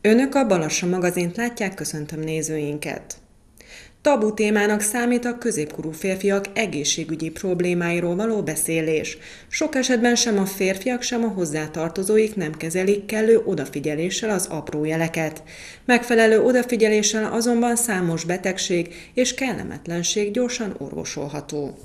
Önök a Balassa magazint látják, köszöntöm nézőinket. Tabu témának számít a középkorú férfiak egészségügyi problémáiról való beszélés. Sok esetben sem a férfiak, sem a hozzátartozóik nem kezelik kellő odafigyeléssel az apró jeleket. Megfelelő odafigyeléssel azonban számos betegség és kellemetlenség gyorsan orvosolható.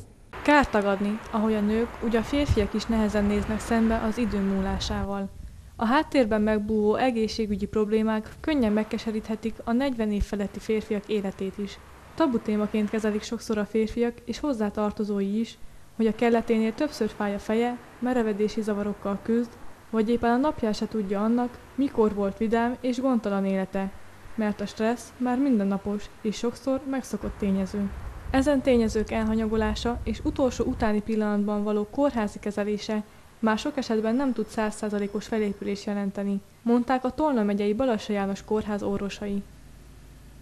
Kár tagadni, ahogy a nők, úgy a férfiak is nehezen néznek szembe az idő múlásával. A háttérben megbúvó egészségügyi problémák könnyen megkeseríthetik a 40 év feletti férfiak életét is. Tabu témaként kezelik sokszor a férfiak és hozzátartozói is, hogy a kelleténél többször fáj a feje, merevedési zavarokkal küzd, vagy éppen a napján se tudja annak, mikor volt vidám és gondtalan élete, mert a stressz már mindennapos és sokszor megszokott tényező. Ezen tényezők elhanyagolása és utolsó utáni pillanatban való kórházi kezelése már sok esetben nem tud százszázalékos felépülés jelenteni, mondták a Tolna megyei Balassa János kórház orvosai.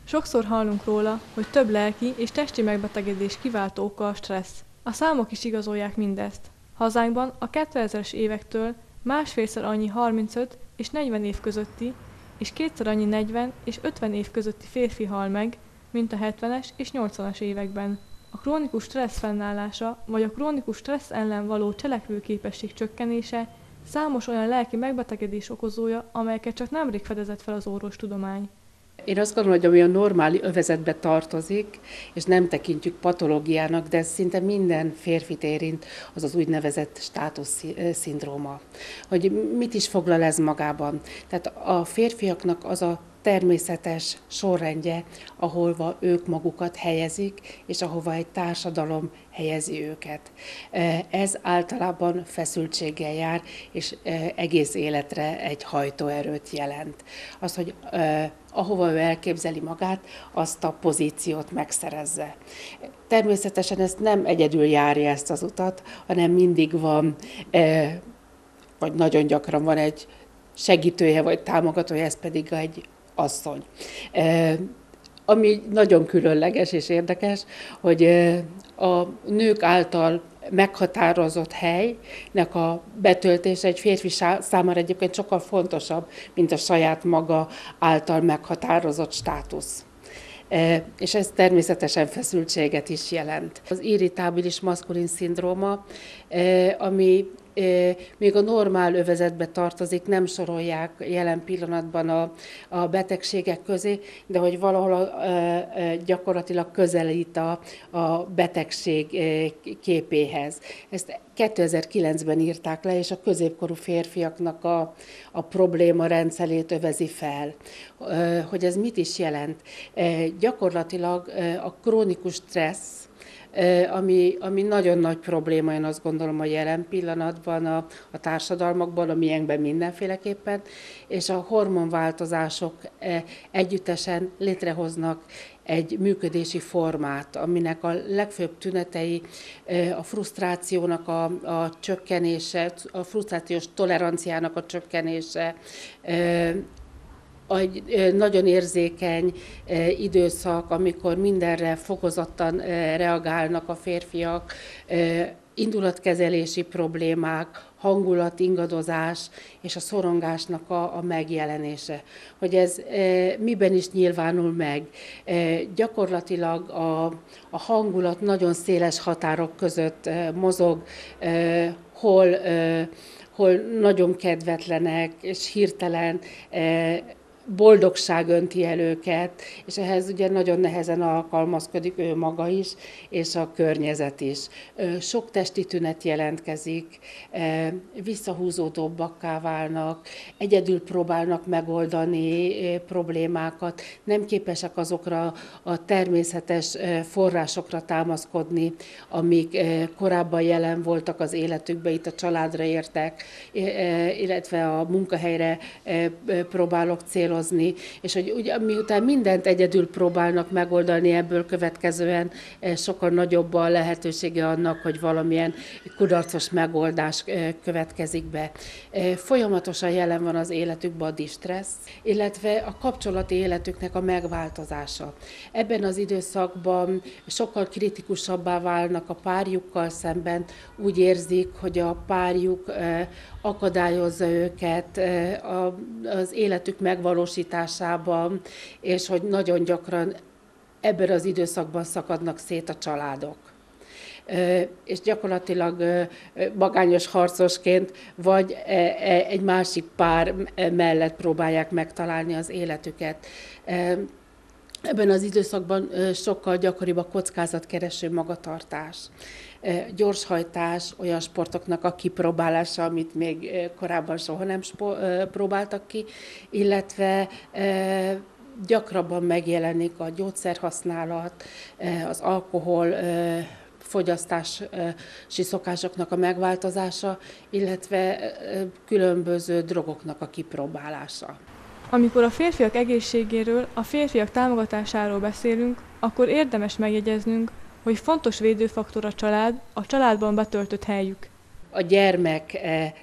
Sokszor hallunk róla, hogy több lelki és testi megbetegedés kiváltó oka a stressz. A számok is igazolják mindezt. Hazánkban a 2000-es évektől másfélszer annyi 35 és 40 év közötti, és kétszer annyi 40 és 50 év közötti férfi hal meg, mint a 70-es és 80-as években. A krónikus stressz fennállása, vagy a krónikus stressz ellen való cselekvőképesség csökkenése számos olyan lelki megbetegedés okozója, amelyeket csak nemrég fedezett fel az orvostudomány. Én azt gondolom, hogy ami a normális övezetbe tartozik, és nem tekintjük patológiának, de szinte minden férfit érint, az az úgynevezett státusz szindróma. Hogy mit is foglal ez magában? Tehát a férfiaknak az a természetes sorrendje, ahova ők magukat helyezik, és ahova egy társadalom helyezi őket. Ez általában feszültséggel jár, és egész életre egy hajtóerőt jelent. Az, hogy ahova ő elképzeli magát, azt a pozíciót megszerezze. Természetesen ezt nem egyedül járja ezt az utat, hanem mindig van, vagy nagyon gyakran van egy segítője vagy támogatója, ez pedig egy asszony. Ami nagyon különleges és érdekes, hogy a nők által meghatározott helynek a betöltése egy férfi számára egyébként sokkal fontosabb, mint a saját maga által meghatározott státusz. És ez természetesen feszültséget is jelent. Az irritábilis maszkulin szindróma, ami még a normál övezetbe tartozik, nem sorolják jelen pillanatban a, a betegségek közé, de hogy valahol a, gyakorlatilag közelít a, a betegség képéhez. Ezt 2009-ben írták le, és a középkorú férfiaknak a, a probléma rendszerét övezi fel. Hogy ez mit is jelent? Gyakorlatilag a krónikus stressz, ami, ami nagyon nagy probléma, én azt gondolom a jelen pillanatban a, a társadalmakban, a miénkben mindenféleképpen, és a hormonváltozások együttesen létrehoznak egy működési formát, aminek a legfőbb tünetei a frusztrációnak a, a csökkenése, a frusztrációs toleranciának a csökkenése, egy nagyon érzékeny időszak, amikor mindenre fokozottan reagálnak a férfiak, indulatkezelési problémák, hangulat, ingadozás és a szorongásnak a, a megjelenése. Hogy ez e, miben is nyilvánul meg. E, gyakorlatilag a, a hangulat nagyon széles határok között e, mozog, e, hol, e, hol nagyon kedvetlenek és hirtelen e, boldogság önti el őket, és ehhez ugye nagyon nehezen alkalmazkodik ő maga is, és a környezet is. Sok testi tünet jelentkezik, visszahúzódóbbakká válnak, egyedül próbálnak megoldani problémákat, nem képesek azokra a természetes forrásokra támaszkodni, amik korábban jelen voltak az életükben, itt a családra értek, illetve a munkahelyre próbálok célozni, célozni, és hogy ugye, miután mindent egyedül próbálnak megoldani, ebből következően eh, sokkal nagyobb a lehetősége annak, hogy valamilyen kudarcos megoldás eh, következik be. Eh, folyamatosan jelen van az életükben a distressz, illetve a kapcsolati életüknek a megváltozása. Ebben az időszakban sokkal kritikusabbá válnak a párjukkal szemben, úgy érzik, hogy a párjuk akadályozza őket az életük megvalósításában, párosításában, és hogy nagyon gyakran ebben az időszakban szakadnak szét a családok és gyakorlatilag magányos harcosként, vagy e, e, egy másik pár mellett próbálják megtalálni az életüket. Ebben az időszakban sokkal gyakoribb a kockázatkereső magatartás, gyorshajtás, olyan sportoknak a kipróbálása, amit még korábban soha nem próbáltak ki, illetve gyakrabban megjelenik a gyógyszerhasználat, az alkohol fogyasztási szokásoknak a megváltozása, illetve különböző drogoknak a kipróbálása. Amikor a férfiak egészségéről, a férfiak támogatásáról beszélünk, akkor érdemes megjegyeznünk, hogy fontos védőfaktor a család, a családban betöltött helyük. A gyermek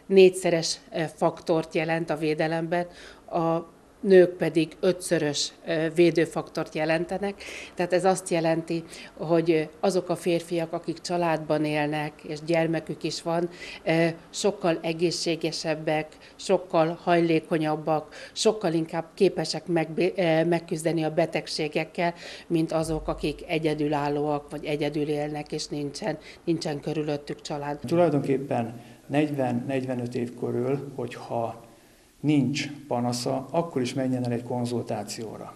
négyszeres faktort jelent a védelemben, a nők pedig ötszörös védőfaktort jelentenek. Tehát ez azt jelenti, hogy azok a férfiak, akik családban élnek, és gyermekük is van, sokkal egészségesebbek, sokkal hajlékonyabbak, sokkal inkább képesek megküzdeni a betegségekkel, mint azok, akik egyedülállóak, vagy egyedül élnek, és nincsen, nincsen körülöttük család. Tulajdonképpen 40-45 év körül, hogyha nincs panasza, akkor is menjen el egy konzultációra.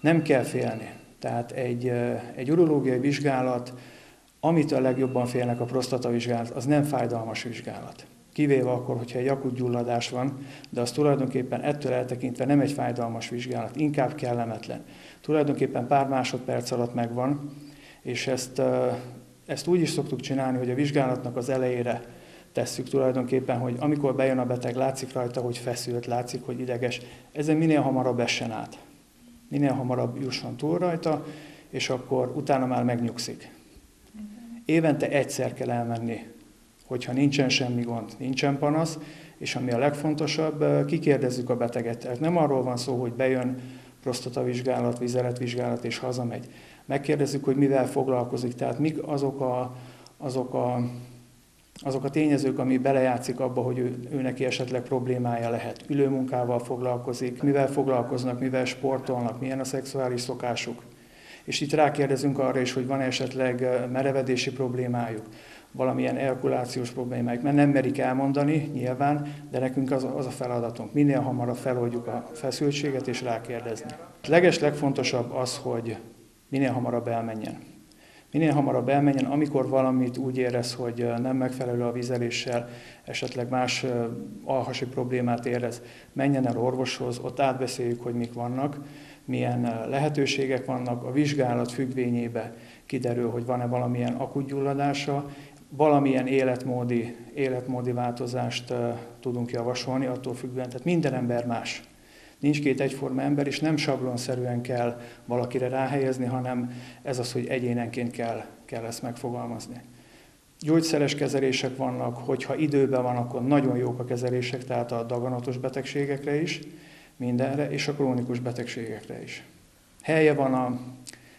Nem kell félni. Tehát egy, egy urológiai vizsgálat, amit a legjobban félnek a prostatavizsgálat, az nem fájdalmas vizsgálat. Kivéve akkor, hogyha egy akut gyulladás van, de az tulajdonképpen ettől eltekintve nem egy fájdalmas vizsgálat, inkább kellemetlen. Tulajdonképpen pár másodperc alatt megvan, és ezt, ezt úgy is szoktuk csinálni, hogy a vizsgálatnak az elejére tesszük tulajdonképpen, hogy amikor bejön a beteg, látszik rajta, hogy feszült, látszik, hogy ideges, ezen minél hamarabb essen át. Minél hamarabb jusson túl rajta, és akkor utána már megnyugszik. Évente egyszer kell elmenni, hogyha nincsen semmi gond, nincsen panasz, és ami a legfontosabb, kikérdezzük a beteget. Tehát nem arról van szó, hogy bejön prostatavizsgálat, vizeletvizsgálat és hazamegy. Megkérdezzük, hogy mivel foglalkozik, tehát mik azok a, azok a azok a tényezők, ami belejátszik abba, hogy ő, ő neki esetleg problémája lehet. Ülőmunkával foglalkozik, mivel foglalkoznak, mivel sportolnak, milyen a szexuális szokásuk. És itt rákérdezünk arra is, hogy van esetleg merevedési problémájuk, valamilyen elkulációs problémájuk, mert nem merik elmondani nyilván, de nekünk az, az a feladatunk. Minél hamarabb feloldjuk a feszültséget és rákérdezni. Leges legfontosabb az, hogy minél hamarabb elmenjen minél hamarabb elmenjen, amikor valamit úgy érez, hogy nem megfelelő a vizeléssel, esetleg más alhasi problémát érez, menjen el orvoshoz, ott átbeszéljük, hogy mik vannak, milyen lehetőségek vannak, a vizsgálat függvényébe kiderül, hogy van-e valamilyen akut gyulladása, valamilyen életmódi, életmódi változást tudunk javasolni, attól függően, tehát minden ember más. Nincs két egyforma ember, és nem sablonszerűen kell valakire ráhelyezni, hanem ez az, hogy egyénenként kell, kell ezt megfogalmazni. Gyógyszeres kezelések vannak, hogyha időben van, akkor nagyon jók a kezelések, tehát a daganatos betegségekre is, mindenre, és a krónikus betegségekre is. Helye van a,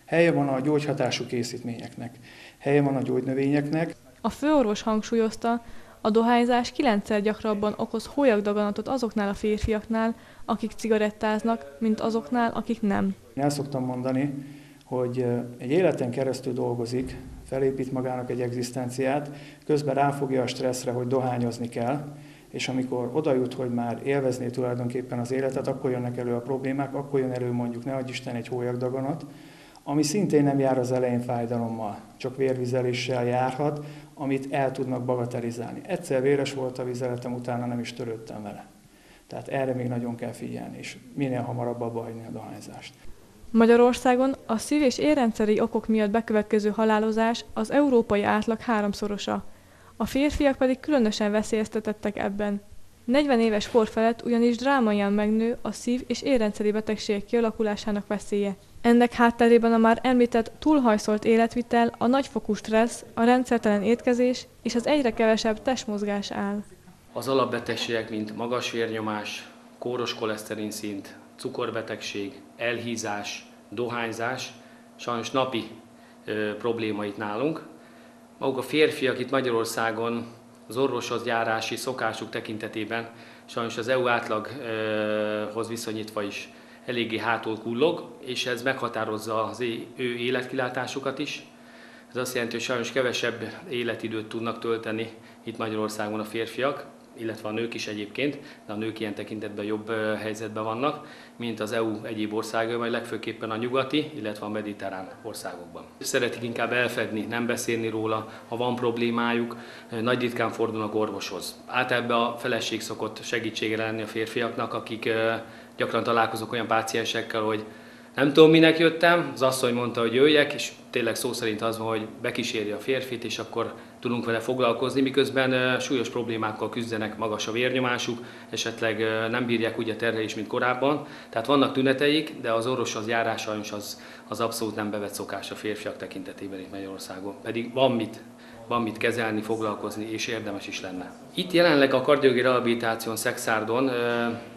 helye van a gyógyhatású készítményeknek, helye van a gyógynövényeknek. A főorvos hangsúlyozta, a dohányzás kilencszer gyakrabban okoz hólyagdaganatot azoknál a férfiaknál, akik cigarettáznak, mint azoknál, akik nem. Én el szoktam mondani, hogy egy életen keresztül dolgozik, felépít magának egy egzisztenciát, közben ráfogja a stresszre, hogy dohányozni kell, és amikor oda jut, hogy már élvezné tulajdonképpen az életet, akkor jönnek elő a problémák, akkor jön elő mondjuk, ne adj Isten, egy hólyagdaganat, ami szintén nem jár az elején fájdalommal, csak vérvizeléssel járhat, amit el tudnak bagatelizálni. Egyszer véres volt a vizeletem, utána nem is törődtem vele. Tehát erre még nagyon kell figyelni, és minél hamarabb abba hagyni a dohányzást. Magyarországon a szív- és érrendszeri okok miatt bekövetkező halálozás az európai átlag háromszorosa. A férfiak pedig különösen veszélyeztetettek ebben. 40 éves kor felett ugyanis drámaian megnő a szív- és érrendszeri betegségek kialakulásának veszélye. Ennek hátterében a már említett túlhajszolt életvitel, a nagyfokú stressz, a rendszertelen étkezés és az egyre kevesebb testmozgás áll. Az alapbetegségek, mint magas vérnyomás, kóros koleszterin szint, cukorbetegség, elhízás, dohányzás, sajnos napi ö, problémait nálunk. Maguk a férfiak itt Magyarországon az orvoshoz járási szokásuk tekintetében sajnos az EU átlaghoz viszonyítva is eléggé hátul kullog, és ez meghatározza az ő életkilátásukat is. Ez azt jelenti, hogy sajnos kevesebb életidőt tudnak tölteni itt Magyarországon a férfiak, illetve a nők is egyébként, de a nők ilyen tekintetben jobb helyzetben vannak, mint az EU egyéb országai, vagy legfőképpen a nyugati, illetve a mediterrán országokban. Szeretik inkább elfedni, nem beszélni róla, ha van problémájuk, nagy ritkán fordulnak orvoshoz. Általában a feleség szokott segítségre lenni a férfiaknak, akik gyakran találkozok olyan páciensekkel, hogy nem tudom, minek jöttem, az asszony mondta, hogy jöjjek, és tényleg szó szerint az van, hogy bekíséri a férfit, és akkor tudunk vele foglalkozni, miközben súlyos problémákkal küzdenek, magas a vérnyomásuk, esetleg nem bírják úgy a terhelést, mint korábban. Tehát vannak tüneteik, de az orvoshoz járás sajnos az, az abszolút nem bevett szokás a férfiak tekintetében itt Magyarországon. Pedig van mit van mit kezelni, foglalkozni, és érdemes is lenne. Itt jelenleg a kardiológiai rehabilitáción Szexárdon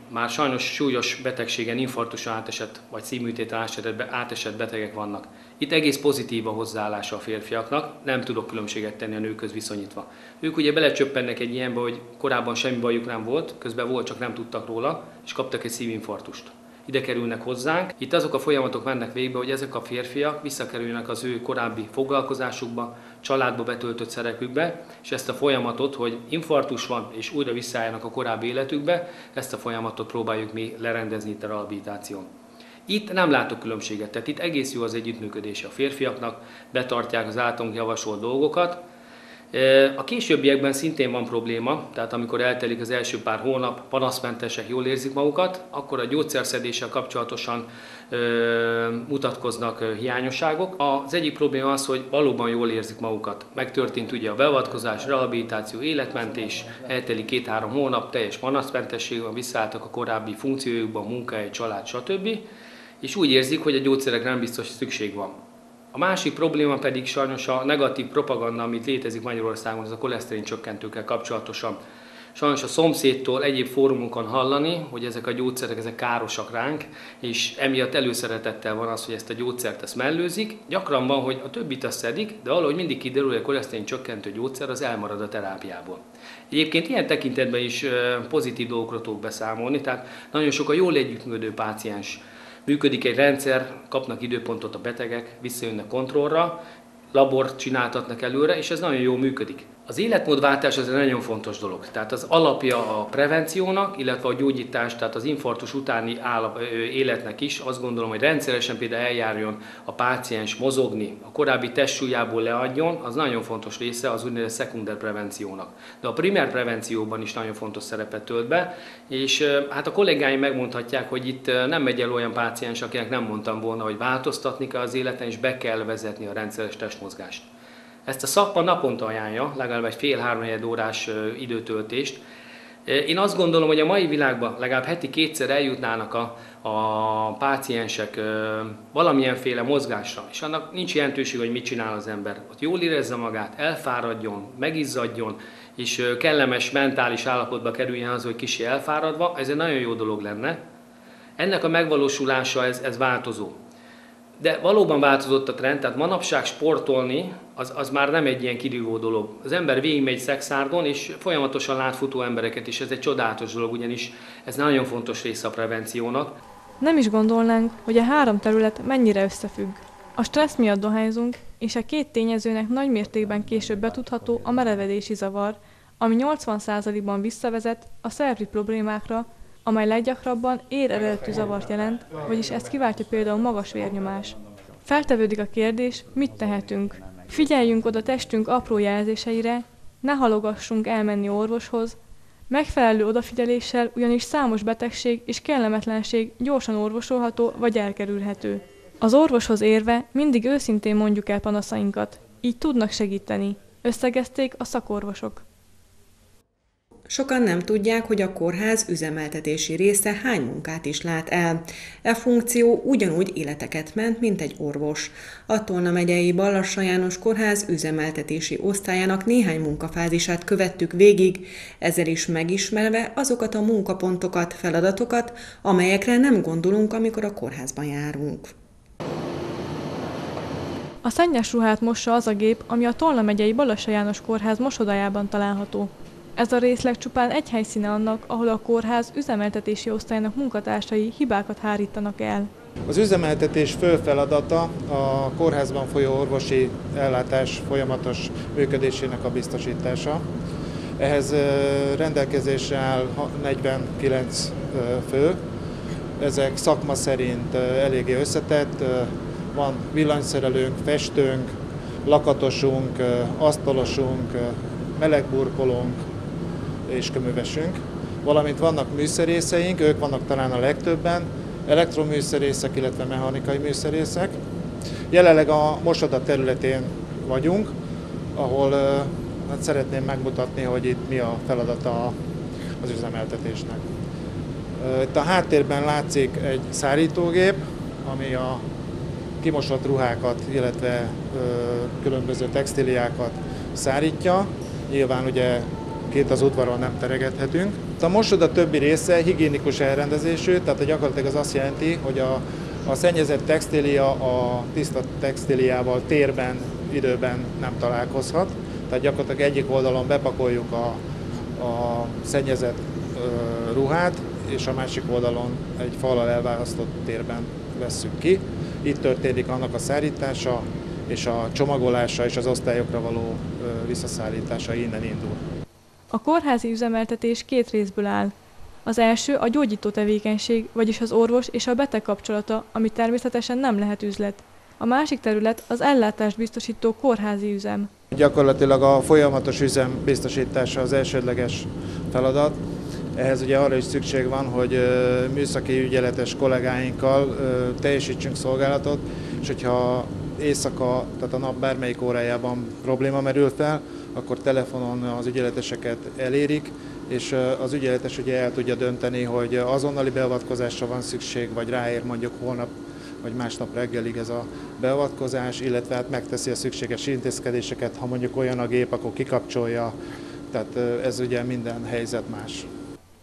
már sajnos súlyos betegségen, infarktuson átesett, vagy szívműtéten átesett, átesett betegek vannak. Itt egész pozitív a hozzáállása a férfiaknak, nem tudok különbséget tenni a nőköz viszonyítva. Ők ugye belecsöppennek egy ilyenbe, hogy korábban semmi bajuk nem volt, közben volt, csak nem tudtak róla, és kaptak egy szívinfarktust ide kerülnek hozzánk. Itt azok a folyamatok mennek végbe, hogy ezek a férfiak visszakerülnek az ő korábbi foglalkozásukba, családba betöltött szerepükbe, és ezt a folyamatot, hogy infarktus van, és újra visszaállnak a korábbi életükbe, ezt a folyamatot próbáljuk mi lerendezni itt a rehabilitáción. Itt nem látok különbséget, tehát itt egész jó az együttműködés a férfiaknak, betartják az általunk javasolt dolgokat, a későbbiekben szintén van probléma, tehát amikor eltelik az első pár hónap, panaszmentesek jól érzik magukat, akkor a gyógyszerszedéssel kapcsolatosan mutatkoznak hiányosságok. Az egyik probléma az, hogy valóban jól érzik magukat. Megtörtént ugye a beavatkozás, rehabilitáció, életmentés, eltelik két-három hónap, teljes panaszmentesség van, visszaálltak a korábbi funkciójukba, munkahely, család, stb. És úgy érzik, hogy a gyógyszerekre nem biztos szükség van. A másik probléma pedig sajnos a negatív propaganda, amit létezik Magyarországon, az a koleszterin csökkentőkkel kapcsolatosan. Sajnos a szomszédtól egyéb fórumokon hallani, hogy ezek a gyógyszerek ezek károsak ránk, és emiatt előszeretettel van az, hogy ezt a gyógyszert ezt mellőzik. Gyakran van, hogy a többit azt szedik, de valahogy mindig kiderül, hogy a koleszterin csökkentő gyógyszer az elmarad a terápiából. Egyébként ilyen tekintetben is pozitív dolgokról tudok beszámolni, tehát nagyon sok a jól együttműködő páciens Működik egy rendszer, kapnak időpontot a betegek, visszajönnek kontrollra, labort csináltatnak előre, és ez nagyon jól működik. Az életmódváltás az egy nagyon fontos dolog. Tehát az alapja a prevenciónak, illetve a gyógyítás, tehát az infarktus utáni életnek is. Azt gondolom, hogy rendszeresen például eljárjon a páciens mozogni, a korábbi testsúlyából leadjon, az nagyon fontos része az úgynevezett szekunder prevenciónak. De a primer prevencióban is nagyon fontos szerepet tölt be, és hát a kollégáim megmondhatják, hogy itt nem megy el olyan páciens, akinek nem mondtam volna, hogy változtatni kell az életen, és be kell vezetni a rendszeres testmozgást. Ezt a szakma naponta ajánlja, legalább egy fél-három órás időtöltést. Én azt gondolom, hogy a mai világban legalább heti kétszer eljutnának a, a páciensek valamilyenféle mozgásra, és annak nincs jelentőség, hogy mit csinál az ember. Ott jól érezze magát, elfáradjon, megizzadjon, és kellemes mentális állapotba kerüljen az, hogy kicsi elfáradva, ez egy nagyon jó dolog lenne. Ennek a megvalósulása ez, ez változó. De valóban változott a trend, tehát manapság sportolni az, az már nem egy ilyen kirívó dolog. Az ember végigmegy szexárdon, és folyamatosan lát futó embereket is, ez egy csodálatos dolog, ugyanis ez nagyon fontos része a prevenciónak. Nem is gondolnánk, hogy a három terület mennyire összefügg. A stressz miatt dohányzunk, és a két tényezőnek nagy mértékben később betudható a merevedési zavar, ami 80%-ban visszavezet a szervi problémákra, amely leggyakrabban ér eredetű zavart jelent, vagyis ezt kiváltja például magas vérnyomás. Feltevődik a kérdés, mit tehetünk? Figyeljünk oda testünk apró jelzéseire, ne halogassunk elmenni orvoshoz, megfelelő odafigyeléssel ugyanis számos betegség és kellemetlenség gyorsan orvosolható vagy elkerülhető. Az orvoshoz érve mindig őszintén mondjuk el panaszainkat, így tudnak segíteni, összegezték a szakorvosok. Sokan nem tudják, hogy a kórház üzemeltetési része hány munkát is lát el. E funkció ugyanúgy életeket ment, mint egy orvos. A Tolna megyei Ballassa János Kórház üzemeltetési osztályának néhány munkafázisát követtük végig, ezzel is megismerve azokat a munkapontokat, feladatokat, amelyekre nem gondolunk, amikor a kórházban járunk. A szennyes ruhát mossa az a gép, ami a Tolna megyei Balassa János Kórház mosodájában található. Ez a részleg csupán egy helyszíne annak, ahol a kórház üzemeltetési osztályának munkatársai hibákat hárítanak el. Az üzemeltetés fő feladata a kórházban folyó orvosi ellátás folyamatos működésének a biztosítása. Ehhez rendelkezésre áll 49 fő, ezek szakma szerint eléggé összetett, van villanyszerelőnk, festőnk, lakatosunk, asztalosunk, melegburkolónk és köművesünk, valamint vannak műszerészeink, ők vannak talán a legtöbben, elektroműszerészek, illetve mechanikai műszerészek. Jelenleg a mosoda területén vagyunk, ahol hát szeretném megmutatni, hogy itt mi a feladata az üzemeltetésnek. Itt a háttérben látszik egy szárítógép, ami a kimosott ruhákat, illetve különböző textiliákat szárítja. Nyilván ugye két az udvaron nem teregethetünk. A mosoda többi része higiénikus elrendezésű, tehát gyakorlatilag az azt jelenti, hogy a, a szennyezett textília a tiszta textíliával térben, időben nem találkozhat. Tehát gyakorlatilag egyik oldalon bepakoljuk a, a szennyezett ö, ruhát, és a másik oldalon egy falal elválasztott térben vesszük ki. Itt történik annak a szállítása, és a csomagolása és az osztályokra való visszaszállítása innen indul. A kórházi üzemeltetés két részből áll. Az első a gyógyító tevékenység, vagyis az orvos és a beteg kapcsolata, ami természetesen nem lehet üzlet. A másik terület az ellátást biztosító kórházi üzem. Gyakorlatilag a folyamatos üzem biztosítása az elsődleges feladat. Ehhez ugye arra is szükség van, hogy műszaki ügyeletes kollégáinkkal teljesítsünk szolgálatot, és hogyha éjszaka, tehát a nap bármelyik órájában probléma merül fel, akkor telefonon az ügyeleteseket elérik, és az ügyeletes ugye el tudja dönteni, hogy azonnali beavatkozásra van szükség, vagy ráér mondjuk holnap vagy másnap reggelig ez a beavatkozás, illetve hát megteszi a szükséges intézkedéseket, ha mondjuk olyan a gép, akkor kikapcsolja, tehát ez ugye minden helyzet más.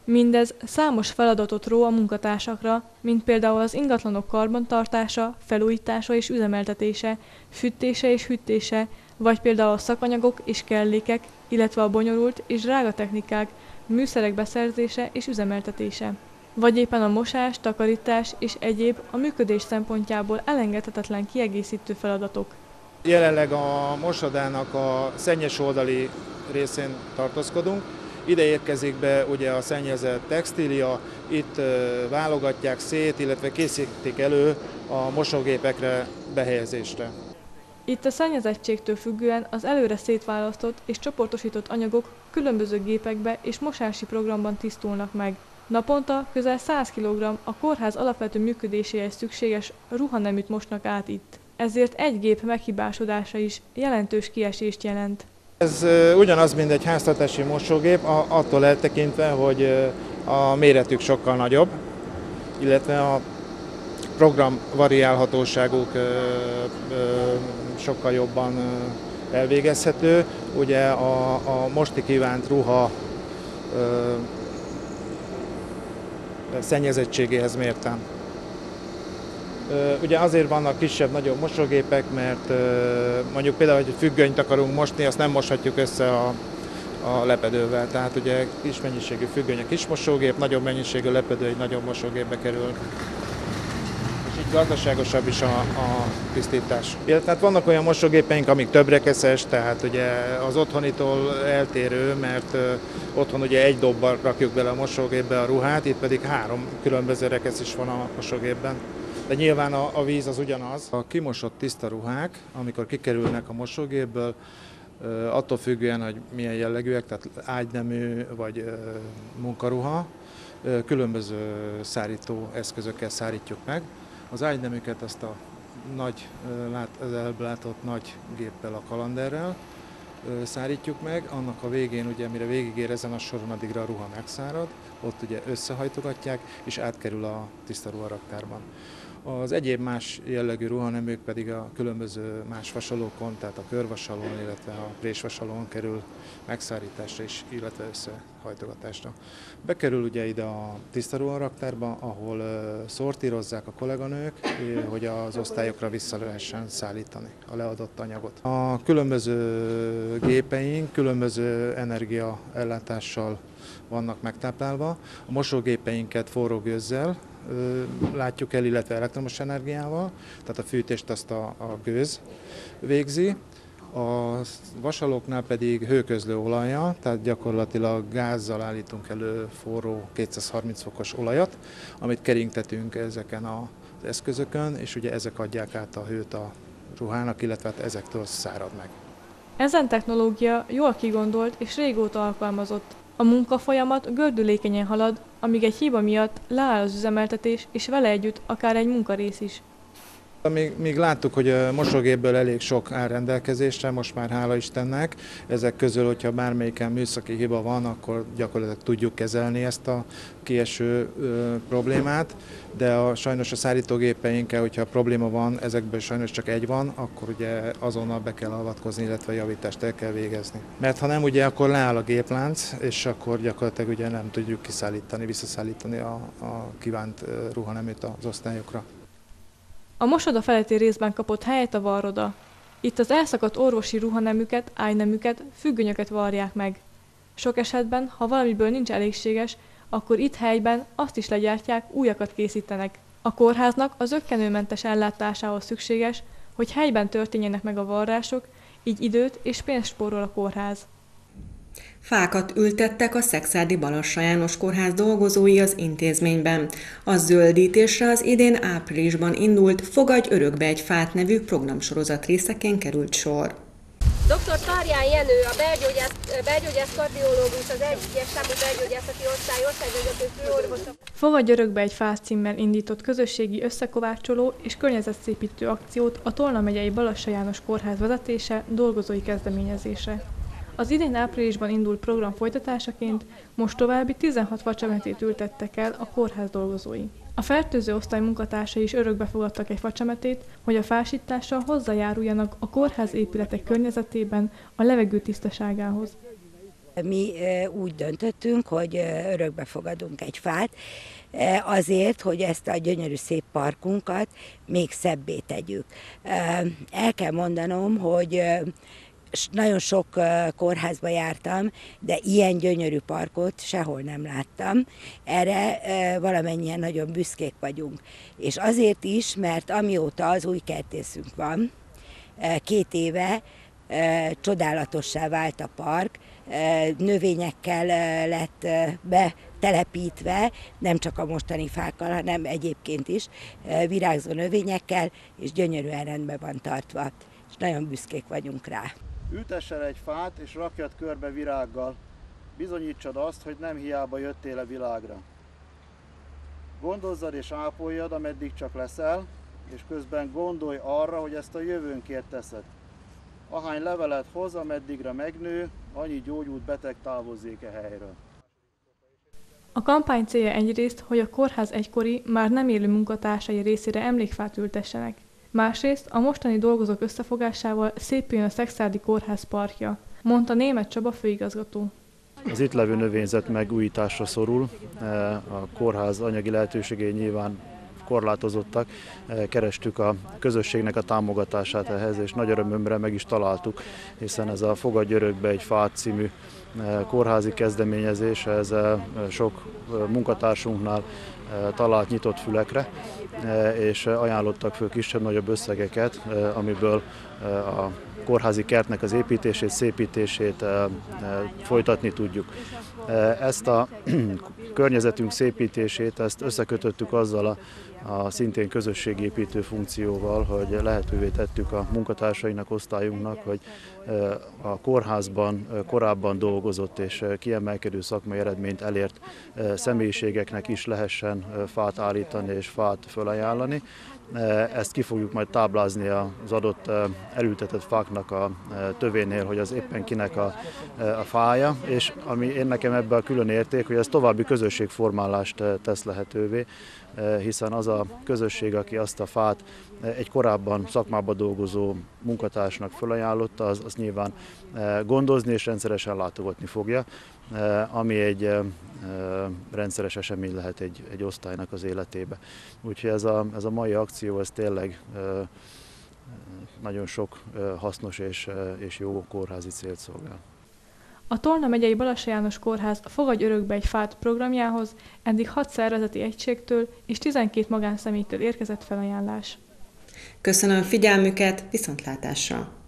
Mindez számos feladatot ró a munkatársakra, mint például az ingatlanok karbantartása, felújítása és üzemeltetése, fűtése és hűtése, vagy például a szakanyagok és kellékek, illetve a bonyolult és drága technikák, műszerek beszerzése és üzemeltetése. Vagy éppen a mosás, takarítás és egyéb a működés szempontjából elengedhetetlen kiegészítő feladatok. Jelenleg a mosodának a szennyes oldali részén tartózkodunk, ide érkezik be ugye a szennyezett textília, itt válogatják szét, illetve készítik elő a mosógépekre behelyezésre. Itt a szennyezettségtől függően az előre szétválasztott és csoportosított anyagok különböző gépekbe és mosási programban tisztulnak meg. Naponta közel 100 kg a kórház alapvető működéséhez szükséges ruhaneműt mosnak át itt. Ezért egy gép meghibásodása is jelentős kiesést jelent. Ez ugyanaz, mint egy háztartási mosógép, attól eltekintve, hogy a méretük sokkal nagyobb, illetve a program variálhatóságuk sokkal jobban elvégezhető. Ugye a, a mosti kívánt ruha szennyezettségéhez mérten. Ugye azért vannak kisebb-nagyobb mosógépek, mert mondjuk például, hogy függönyt akarunk mosni, azt nem moshatjuk össze a, a lepedővel. Tehát ugye kis mennyiségű függöny a kis mosógép, nagyobb mennyiségű lepedő egy nagyobb mosógépbe kerül. Gazdaságosabb is a, a tisztítás. Illetve hát vannak olyan mosógépeink, amik több rekeszes, tehát ugye az otthonitól eltérő, mert otthon ugye egy dobbal rakjuk bele a mosógépbe a ruhát, itt pedig három különböző rekesz is van a mosógépben de nyilván a, a víz az ugyanaz. A kimosott tiszta ruhák, amikor kikerülnek a mosógépből, attól függően, hogy milyen jellegűek, tehát ágynemű vagy munkaruha, különböző szárító eszközökkel szárítjuk meg. Az ágyneműket azt a nagy, látott nagy géppel, a kalanderrel szárítjuk meg, annak a végén, ugye, mire végigér ezen a soron, addigra a ruha megszárad, ott ugye összehajtogatják, és átkerül a tiszta ruharaktárban. Az egyéb más jellegű ruhaneműk pedig a különböző más vasalókon, tehát a körvasalón, illetve a présvasalón kerül megszárításra is, illetve összehajtogatásra. Bekerül ugye ide a tiszta ruharaktárba, ahol szortírozzák a kolléganők, hogy az osztályokra vissza lehessen szállítani a leadott anyagot. A különböző gépeink különböző energiaellátással vannak megtáplálva. A mosógépeinket forró gőzzel látjuk el, illetve elektromos energiával, tehát a fűtést azt a, a gőz végzi. A vasalóknál pedig hőközlő olaja, tehát gyakorlatilag gázzal állítunk elő forró 230 fokos olajat, amit keringtetünk ezeken az eszközökön, és ugye ezek adják át a hőt a ruhának, illetve hát ezektől szárad meg. Ezen technológia jól kigondolt és régóta alkalmazott. A munkafolyamat gördülékenyen halad, amíg egy hiba miatt leáll az üzemeltetés, és vele együtt akár egy munkarész is. Még, még láttuk, hogy a mosógépből elég sok áll rendelkezésre, most már hála Istennek. Ezek közül, hogyha bármelyiken műszaki hiba van, akkor gyakorlatilag tudjuk kezelni ezt a kieső ö, problémát, de a, sajnos a szállítógépeinkkel, hogyha probléma van, ezekből sajnos csak egy van, akkor ugye azonnal be kell avatkozni, illetve javítást el kell végezni. Mert ha nem, ugye akkor leáll a géplánc, és akkor gyakorlatilag ugye nem tudjuk kiszállítani, visszaszállítani a, a kívánt ruhaneműt az osztályokra. A mosoda feletti részben kapott helyet a varroda. Itt az elszakadt orvosi ruhanemüket, ájnemüket, függönyöket varják meg. Sok esetben, ha valamiből nincs elégséges, akkor itt helyben azt is legyártják, újakat készítenek. A kórháznak az ökkenőmentes ellátásához szükséges, hogy helyben történjenek meg a varrások, így időt és pénzt spórol a kórház. Fákat ültettek a Szexádi Balassa János Kórház dolgozói az intézményben. A zöldítésre az idén áprilisban indult Fogadj örökbe egy fát nevű programsorozat részeként került sor. Dr. Tárján Jenő, a belgyógyász, belgyógyász kardiológus, az egyes számú belgyógyászati osztály osztályvezető főorvosa. Fogadj örökbe egy fát címmel indított közösségi összekovácsoló és környezetszépítő akciót a Tolna megyei Balassa János Kórház vezetése dolgozói kezdeményezése. Az idén áprilisban indult program folytatásaként most további 16 facsemetét ültettek el a kórház dolgozói. A fertőző osztály munkatársai is örökbe fogadtak egy facsemetét, hogy a fásítással hozzájáruljanak a kórház épületek környezetében a levegő tisztaságához. Mi úgy döntöttünk, hogy örökbe fogadunk egy fát, azért, hogy ezt a gyönyörű szép parkunkat még szebbé tegyük. El kell mondanom, hogy nagyon sok kórházba jártam, de ilyen gyönyörű parkot sehol nem láttam. Erre valamennyien nagyon büszkék vagyunk. És azért is, mert amióta az új kertészünk van, két éve csodálatossá vált a park, növényekkel lett betelepítve, nem csak a mostani fákkal, hanem egyébként is virágzó növényekkel, és gyönyörűen rendben van tartva, és nagyon büszkék vagyunk rá. Ültessel egy fát és rakjad körbe virággal. Bizonyítsad azt, hogy nem hiába jöttél a világra. Gondozzad és ápoljad, ameddig csak leszel, és közben gondolj arra, hogy ezt a jövőnkért teszed. Ahány levelet hoz, ameddigre megnő, annyi gyógyult beteg távozzék e helyről. A kampány célja egyrészt, hogy a kórház egykori, már nem élő munkatársai részére emlékfát ültessenek. Másrészt a mostani dolgozók összefogásával szépüljön a Szexádi Kórház parkja, mondta német Csaba főigazgató. Az itt levő növényzet megújításra szorul, e, a kórház anyagi lehetőségei nyilván korlátozottak, e, kerestük a közösségnek a támogatását ehhez, és nagy örömömre meg is találtuk, hiszen ez a Fogadj örökbe egy fát című e, kórházi kezdeményezés, ez sok munkatársunknál talált nyitott fülekre, és ajánlottak föl kisebb-nagyobb összegeket, amiből a kórházi kertnek az építését, szépítését folytatni tudjuk. Ezt a környezetünk szépítését, ezt összekötöttük azzal a a szintén közösségépítő funkcióval, hogy lehetővé tettük a munkatársainak, osztályunknak, hogy a kórházban korábban dolgozott és kiemelkedő szakmai eredményt elért személyiségeknek is lehessen fát állítani és fát fölajánlani. Ezt ki fogjuk majd táblázni az adott elültetett fáknak a tövénél, hogy az éppen kinek a, a fája, és ami én nekem ebben a külön érték, hogy ez további közösségformálást tesz lehetővé, hiszen az a közösség, aki azt a fát egy korábban szakmában dolgozó munkatársnak felajánlotta, az, az nyilván gondozni és rendszeresen látogatni fogja, ami egy rendszeres esemény lehet egy, egy osztálynak az életébe. Úgyhogy ez a, ez a mai akció, ez tényleg nagyon sok hasznos és, és jó kórházi célt szolgál. A Tolna megyei Balassa János Kórház Fogadj örökbe egy fát programjához eddig 6 szervezeti egységtől és 12 magánszemélytől érkezett felajánlás. Köszönöm figyelmüket, viszontlátásra!